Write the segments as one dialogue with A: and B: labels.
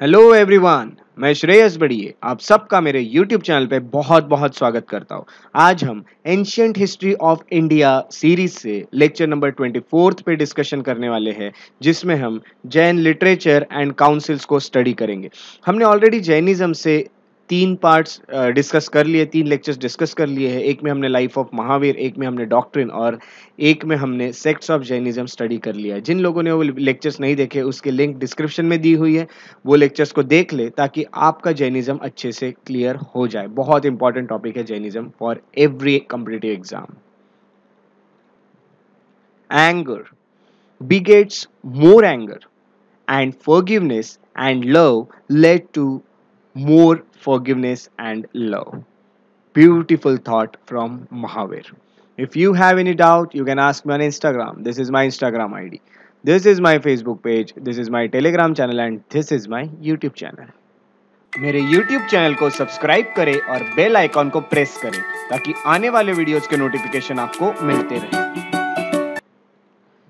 A: Hello everyone मैं श्रेयस बड़िए, आप सबका मेरे यूट्यूब चैनल पे बहुत बहुत स्वागत करता हूँ। आज हम ancient history of India series से लेक्चर नंबर ट्वेंटी फोर्थ पे डिस्कशन करने वाले हैं, जिसमें हम जैन लिटरेचर एंड काउंसिल्स को स्टडी करेंगे। हमने ऑलरेडी जैनिज्म से तीन पार्ट्स डिस्कस कर लिए, तीन लेक्चर्स डिस्कस कर लिए हैं। एक में हमने लाइफ ऑफ़ महावीर एक में हमने डॉक्ट्रिन और एक में हमने सेक्ट्स ऑफ़ जैनिज्म स्टडी कर लिया। है जिन लोगों ने वो लेक्चर्स नहीं देखे, उसके लिंक डिस्क्रिप्शन में दी हुई है। वो लेक्चर्स को देख ले ताकि आपका जैनिज्म अच्छे से क्लियर हो जाए। बहुत इंपॉर्टेंट टॉपिक है Jainism for every competitive exam anger. Begets more anger and forgiveness and love led to more forgiveness and love. Beautiful thought from Mahavir. If you have any doubt, you can ask me on Instagram. This is my Instagram ID. This is my Facebook page. This is my Telegram channel and this is my YouTube channel. मेरे YouTube channel को subscribe करें और bell icon को press करें ताकि आने वाले videos के नोटिफिकेशन आपको मिलते रहें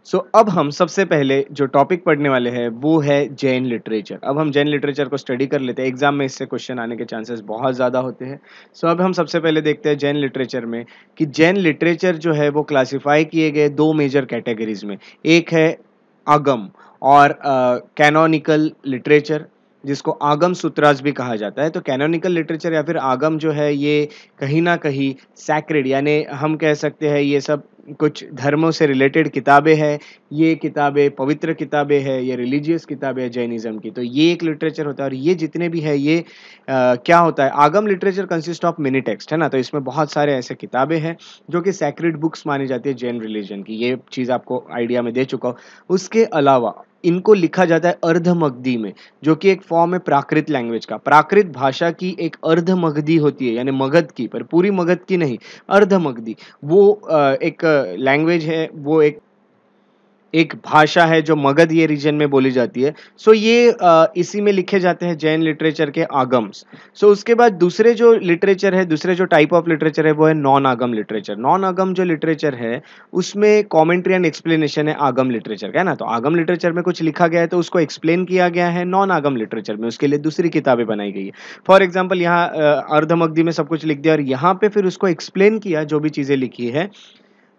A: सो so, अब हम सबसे पहले जो टॉपिक पढ़ने वाले हैं वो है जैन लिटरेचर अब हम जैन लिटरेचर को स्टडी कर लेते हैं. एग्ज़ाम में इससे क्वेश्चन आने के चांसेस बहुत ज़्यादा होते हैं. सो so, अब हम सबसे पहले देखते हैं जैन लिटरेचर में कि जैन लिटरेचर जो है वो क्लासिफाई किए गए दो मेजर कैटेगरीज में. एक है आगम और कैनोनिकल uh, लिटरेचर जिसको आगम सूत्रास भी कहा जाता है. तो कैनोनिकल लिटरेचर या फिर आगम जो है ये कहीं ना कहीं सैक्रेड यानी हम कह सकते हैं ये सब कुछ धर्मों से रिलेटेड किताबें हैं ये किताबें पवित्र किताबें हैं ये रिलीजियस किताबें हैं जैनिज़्म की। तो ये एक लिटरेचर होता है और ये जितने भी है ये आ, क्या होता है? Agam literature consist of mini text है ना? तो इसमें बहुत सारे ऐसे किताबें हैं जो कि सैक्रेड बुक्स मानी जाती है जैन रिलीजन की। ये चीज़ आपको आइडिया में दे चुका हूँ। उसके अलावा इनको लिखा जाता है अर्धमगधी में जो कि एक फॉर्म है प्राकृत लैंग्वेज का। प्राकृत भाषा की एक अर्धमगधी होती है यानी मगध की पर पूरी मगध की नहीं अर्धमगधी वो एक लैंग्वेज है वो एक एक भाषा है जो मगध ये रीजन में बोली जाती है। सो so ये आ, इसी में लिखे जाते हैं जैन लिटरेचर के आगम्स। सो so उसके बाद दूसरे जो लिटरेचर है दूसरे जो टाइप ऑफ़ लिटरेचर है वो है नॉन आगम लिटरेचर नॉन आगम जो लिटरेचर है उसमें कॉमेंट्री एंड एक्सप्लेनेशन है आगम लिटरेचर का है ना? तो आगम लिटरेचर में कुछ लिखा गया है तो उसको एक्सप्लेन किया गया है नॉन आगम लिटरेचर में। उसके लिए दूसरी किताबें बनाई गई है। फॉर एग्ज़ाम्पल यहाँ अर्धमगदी में सब कुछ लिख दिया और यहाँ पे फिर उसको एक्सप्लेन किया जो भी चीज़ें लिखी है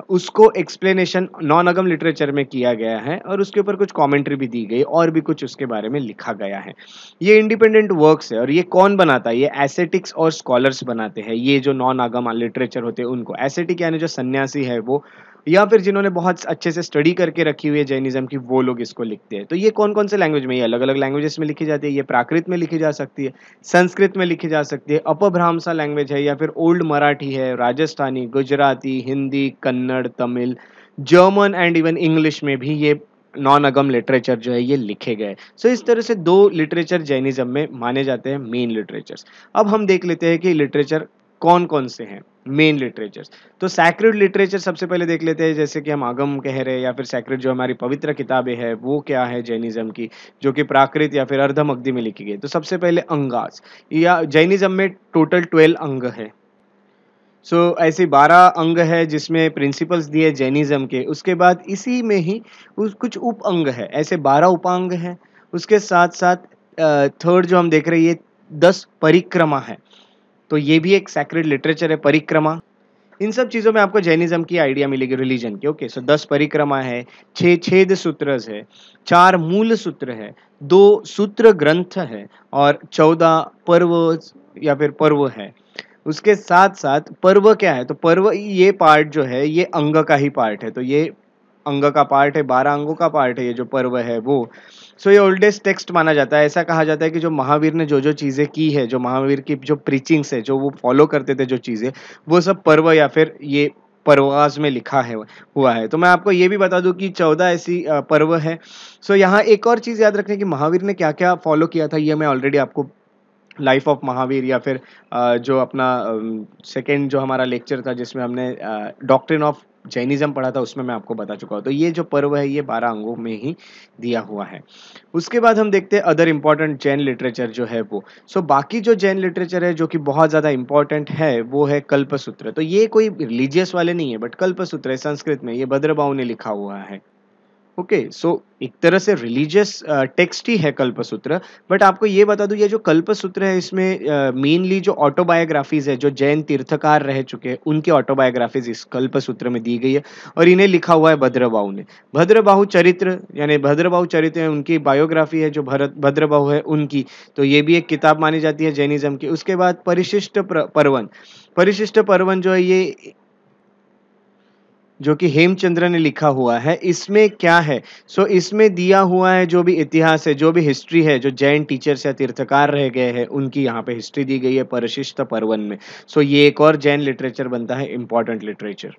A: उसको एक्सप्लेनेशन नॉन अगम लिटरेचर में किया गया है और उसके ऊपर कुछ कमेंट्री भी दी गई, और भी कुछ उसके बारे में लिखा गया है। ये इंडिपेंडेंट वर्क्स है और ये कौन बनाता है? ये एसेटिक्स और स्कॉलर्स बनाते हैं। ये जो नॉन आगम लिटरेचर होते हैं, उनको। एसेटिक यानी जो सन्यासी है वो या फिर जिन्होंने बहुत अच्छे से स्टडी करके रखी हुई है जैनिज्म की वो लोग इसको लिखते हैं। तो ये कौन कौन से लैंग्वेज में ये अलग अलग लैंग्वेजेस में लिखी जाती है ये प्राकृत में लिखी जा सकती है संस्कृत में लिखी जा सकती है अपभ्रांसा लैंग्वेज है या फिर ओल्ड मराठी है Rajasthani Gujarati Hindi Kannada Tamil German and even English में भी ये नॉन अगम लिटरेचर जो है ये लिखे गए सो so, इस तरह से दो लिटरेचर जैनिज्म में माने जाते हैं मेन लिटरेचर्स अब हम देख लेते हैं कि लिटरेचर कौन कौन से हैं। मेन लिटरेचर्स तो सैक्रेड लिटरेचर सबसे पहले देख लेते हैं जैसे कि हम आगम कह रहे हैं या फिर सैक्रेड जो हमारी पवित्र किताबें हैं वो क्या है जैनिज्म की जो कि प्राकृत या फिर अर्धमग्धि में लिखी गई। तो सबसे पहले अंगाज या जैनिज्म में टोटल ट्वेल्व अंग है। सो so, ऐसे बारह अंग है जिसमें प्रिंसिपल्स दिए जैनिज्म के। उसके बाद इसी में ही उस कुछ उप अंग है। ऐसे बारह उपांग है। उसके साथ साथ थर्ड जो हम देख रहे हैं ये दस परिक्रमा है। तो ये भी एक सैक्रेड लिटरेचर है, परिक्रमा। इन सब चीज़ों में आपको जैनिज्म की आइडिया मिलेगी रिलीजन की। ओके सो दस परिक्रमा है छह छेद सूत्र है, चार मूल सूत्र है, दो सूत्र ग्रंथ है, और चौदह पर्व या फिर पर्व है। उसके साथ साथ पर्व क्या है? तो पर्व ये पार्ट जो है, ये अंग का ही पार्ट है। तो ये अंग का पार्ट है बारह अंगों का पार्ट है ये जो पर्व है वो। सो ये ओल्डेस्ट टेक्स्ट माना जाता है। ऐसा कहा जाता है कि जो महावीर ने जो जो चीज़ें की है जो महावीर की जो प्रीचिंग्स है जो वो फॉलो करते थे जो चीज़ें वो सब पर्व या फिर ये परवाज में लिखा है हुआ है। तो मैं आपको ये भी बता दूँ कि चौदह ऐसी पर्व है। सो so, यहाँ एक और चीज़ याद रखने की महावीर ने क्या क्या फॉलो किया था ये मैं ऑलरेडी आपको लाइफ ऑफ़ महावीर या फिर जो अपना सेकेंड जो हमारा लेक्चर था जिसमें हमने डॉक्ट्रिन ऑफ़ जैनिज्म पढ़ा था उसमें मैं आपको बता चुका हूँ। तो ये जो पर्व है ये बारह अंगों में ही दिया हुआ है। उसके बाद हम देखते हैं अदर इंपॉर्टेंट जैन लिटरेचर जो है वो। सो so, बाकी जो जैन लिटरेचर है जो कि बहुत ज़्यादा इंपॉर्टेंट है वो है कल्पसूत्र। तो ये कोई रिलीजियस वाले नहीं है बट कल्पसूत्र है संस्कृत में ये भद्रबाऊ ने लिखा हुआ है। ओके okay, सो so, एक तरह से रिलीजियस टेक्स्ट ही है कल्पसूत्र बट आपको ये बता दूँ ये जो कल्पसूत्र है इसमें मेनली uh, जो ऑटोबायोग्राफीज है जो जैन तीर्थकार रह चुके हैं उनकी ऑटोबायोग्राफीज इस कल्पसूत्र में दी गई है और इन्हें लिखा हुआ है भद्रबाहु ने। भद्रबाहु चरित्र यानी भद्रबाहु चरित्र है उनकी बायोग्राफी है जो भरत भद्रबाहु है उनकी तो ये भी एक किताब मानी जाती है जैनिज्म की। उसके बाद परिशिष्ट पर्वन परिशिष्ट पर्वन जो है ये जो कि हेमचंद्र ने लिखा हुआ है इसमें क्या है? सो so, इसमें दिया हुआ है जो भी इतिहास है जो भी हिस्ट्री है जो जैन टीचर्स या तीर्थकार रह गए हैं उनकी यहाँ पे हिस्ट्री दी गई है परिशिष्ट पर्वन में। सो so, ये एक और जैन लिटरेचर बनता है इंपॉर्टेंट लिटरेचर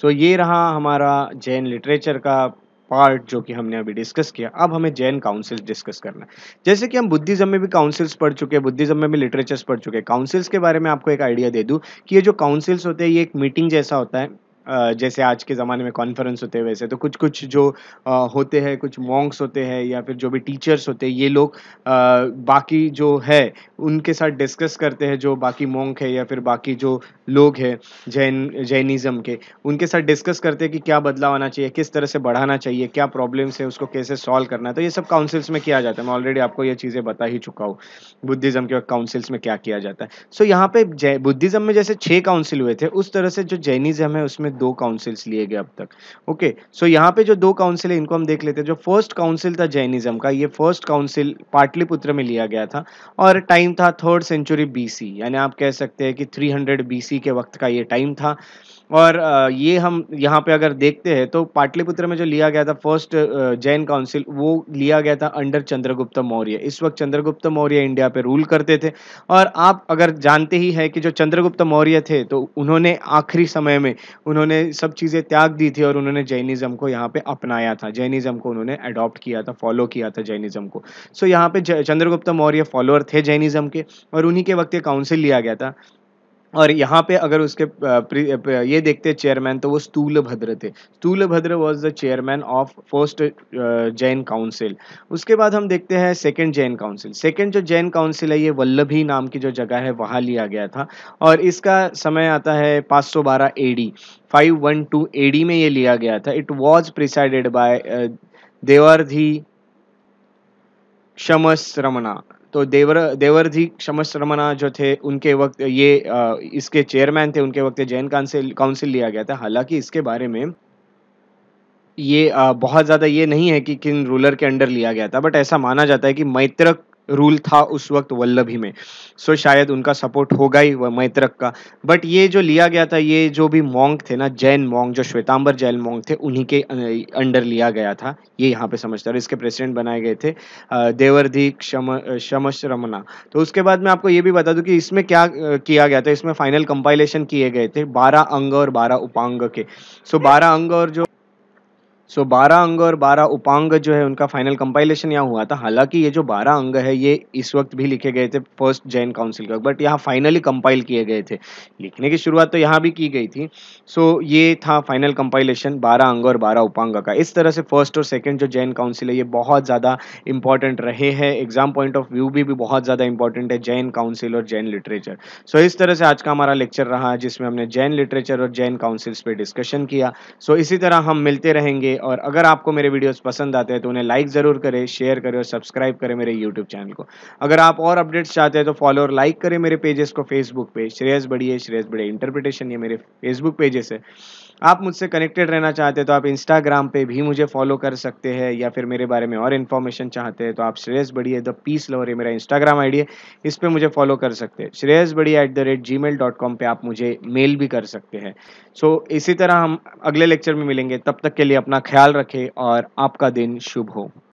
A: सो ये रहा हमारा जैन लिटरेचर का पार्ट जो कि हमने अभी डिस्कस किया। अब हमें जैन काउंसिल्स डिस्कस करना है। जैसे कि हम बुद्धिज्म में भी काउंसिल्स पढ़ चुके हैं बुद्धिज्म में भी लिटरेचर्स पढ़ चुके हैं। काउंसिल्स के बारे में आपको एक आइडिया दे दूँ कि ये जो काउंसिल्स होते हैं ये एक मीटिंग जैसा होता है। जैसे आज के ज़माने में कॉन्फ्रेंस होते हैं वैसे तो कुछ कुछ जो होते हैं, कुछ मॉन्क्स होते हैं या फिर जो भी टीचर्स होते हैं, ये लोग बाकी जो है, उनके साथ डिस्कस करते हैं जो बाकी मॉन्क है या फिर बाकी जो लोग हैं, जैन, जैनिज़्म के, उनके साथ डिस्कस करते हैं कि क्या बदलाव आना चाहिए, किस तरह से बढ़ाना चाहिए, क्या प्रॉब्लम्स है, उसको कैसे सॉल्व करना है तो ये सब काउंसिल्स में किया जाता है। मैं ऑलरेडी आपको ये चीज़ें बता ही चुका हूँ, बुद्धिज़्म के काउंसिल्स में क्या किया जाता है। सो यहाँ पे बुद्धिज़्म में जैसे छः काउंसिल हुए थे, उस तरह से जो जैनिज़्म है, उसमें दो काउंसिल्स लिए गए अब तक। ओके सो यहाँ पे जो दो काउंसिल है, इनको हम देख लेते हैं। जो फ़र्स्ट काउंसिल था जैनिज्म का, ये फ़र्स्ट काउंसिल पाटलिपुत्र में लिया गया था और टाइम था थर्ड सेंचुरी बीसी यानी आप कह सकते हैं कि 300 बीसी के वक्त का ये टाइम था। और ये हम यहाँ पे अगर देखते हैं तो पाटलिपुत्र में जो लिया गया था फ़र्स्ट जैन काउंसिल वो लिया गया था अंडर चंद्रगुप्त मौर्य। इस वक्त चंद्रगुप्त मौर्य इंडिया पे रूल करते थे। और आप अगर जानते ही है कि जो चंद्रगुप्त मौर्य थे तो उन्होंने आखिरी समय में उन्होंने सब चीज़ें त्याग दी थी और उन्होंने जैनिज़्म को यहाँ पे अपनाया था। जैनिज़्म को उन्होंने अडॉप्ट किया था फॉलो किया था जैनिज़्म को। सो यहाँ पे चंद्रगुप्त मौर्य फॉलोअर थे जैनिज़्म के और उन्हीं के वक्त ये काउंसिल लिया गया था। और यहाँ पे अगर उसके ये देखते चेयरमैन तो वो स्थूल भद्र थे। Sthulabhadra was the chairman of first Jain council उसके बाद हम देखते हैं सेकंड जैन काउंसिल सेकंड जो जैन काउंसिल है, ये वल्लभी नाम की जो जगह है, वहाँ लिया गया था। और इसका समय आता है 512 एडी 512 एडी में ये लिया गया था। It was presided by Devardhi Kshamashramana तो देवर देवरधी रमना जो थे उनके वक्त ये आ, इसके चेयरमैन थे उनके वक्त जैन काउंसिल काउंसिल लिया गया था। हालाँकि इसके बारे में ये आ, बहुत ज़्यादा ये नहीं है कि किन रूलर के अंडर लिया गया था बट ऐसा माना जाता है कि मैत्रक रूल था उस वक्त वल्लभी में। सो शायद उनका सपोर्ट होगा ही मैत्रक का। बट ये जो लिया गया था, ये जो भी मोंग थे ना, जैन मोंग जो श्वेतांबर जैन मोंग थे, उन्हीं के अंडर लिया गया था। ये यहाँ पे समझता और इसके प्रेसिडेंट बनाए गए थे देवर्धी क्षम शमश्रमना तो उसके बाद मैं आपको ये भी बता दूँ कि इसमें क्या किया गया था। इसमें फाइनल कंपाइलेशन किए गए थे बारह अंग और बारह उपांग के। सो बारह अंग और जो सो बारह अंग और बारह उपांग जो है उनका फाइनल कंपाइलेशन यहाँ हुआ था। हालाँकि ये जो बारह अंग है ये इस वक्त भी लिखे गए थे फ़र्स्ट जैन काउंसिल का बट यहाँ फाइनली कंपाइल किए गए थे। लिखने की शुरुआत तो यहाँ भी की गई थी। सो so, ये था फाइनल कंपाइलेशन बारह अंग और बारह उपांग का। इस तरह से फ़र्स्ट और सेकेंड जो जैन काउंसिल है ये बहुत ज़्यादा इंपॉर्टेंट रहे हैं। एग्ज़ाम पॉइंट ऑफ़ व्यू भी, बहुत ज़्यादा इंपॉर्टेंट है जैन काउंसिल और जैन लिटरेचर सो इस तरह से आज का हमारा लेक्चर रहा जिसमें हमने जैन लिटरेचर और जैन काउंसिल्स पर डिस्कशन किया। सो इसी तरह हम मिलते रहेंगे और अगर आपको मेरे वीडियोस पसंद आते हैं तो उन्हें लाइक ज़रूर करें शेयर करें और सब्सक्राइब करें मेरे यूट्यूब चैनल को। अगर आप और अपडेट्स चाहते हैं तो फॉलो और लाइक करें मेरे पेजेस को फेसबुक पे। श्रेयस बढ़िए श्रेयस बढ़िया इंटरप्रिटेशन ये मेरे फेसबुक पेजेस है आप मुझसे कनेक्टेड रहना चाहते हैं तो आप इंस्टाग्राम पे भी मुझे फॉलो कर सकते हैं या फिर मेरे बारे में और इन्फॉर्मेशन चाहते हैं तो आप श्रेयस बढ़िया द पीस लवर है मेरा इंस्टाग्राम आईडी है इस पर मुझे फॉलो कर सकते हैं। श्रेयस बड़ी at the rate Gmail dot com पर आप मुझे मेल भी कर सकते हैं। सो so, इसी तरह हम अगले लेक्चर में मिलेंगे तब तक के लिए अपना ख्याल रखें और आपका दिन शुभ हो।